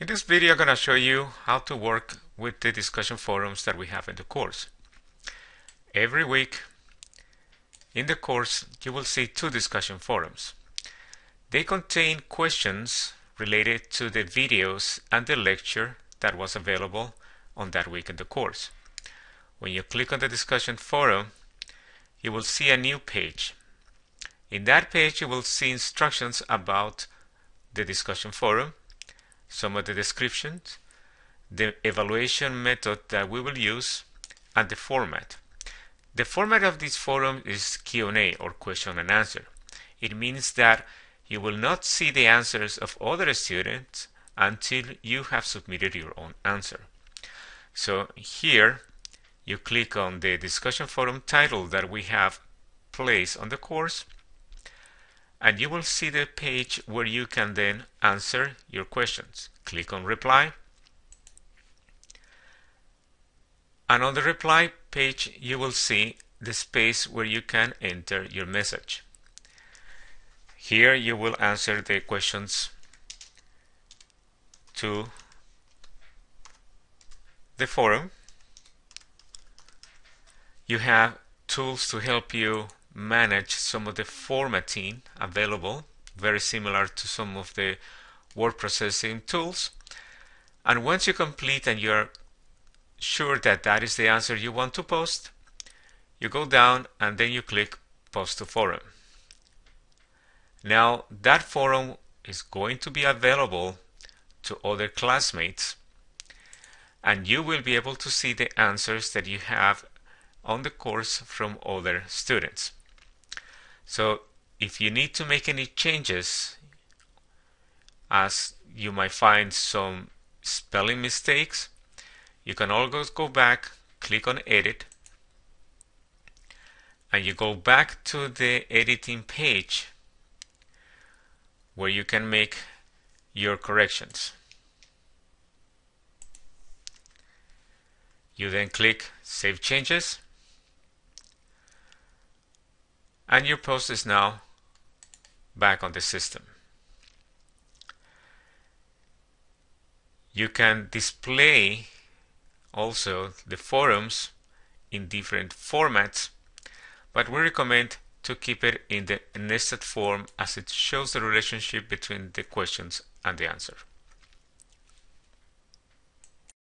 In this video, I'm going to show you how to work with the discussion forums that we have in the course. Every week in the course, you will see two discussion forums. They contain questions related to the videos and the lecture that was available on that week in the course. When you click on the discussion forum, you will see a new page. In that page, you will see instructions about the discussion forum some of the descriptions, the evaluation method that we will use, and the format. The format of this forum is Q&A or question and answer. It means that you will not see the answers of other students until you have submitted your own answer. So here you click on the discussion forum title that we have placed on the course and you will see the page where you can then answer your questions. Click on reply. And on the reply page, you will see the space where you can enter your message. Here you will answer the questions to the forum. You have tools to help you manage some of the formatting available, very similar to some of the word processing tools. And once you complete and you're sure that that is the answer you want to post, you go down and then you click Post to Forum. Now that forum is going to be available to other classmates and you will be able to see the answers that you have on the course from other students. So if you need to make any changes, as you might find some spelling mistakes, you can always go back, click on edit, and you go back to the editing page where you can make your corrections. You then click Save Changes and your post is now back on the system. You can display also the forums in different formats, but we recommend to keep it in the nested form as it shows the relationship between the questions and the answer.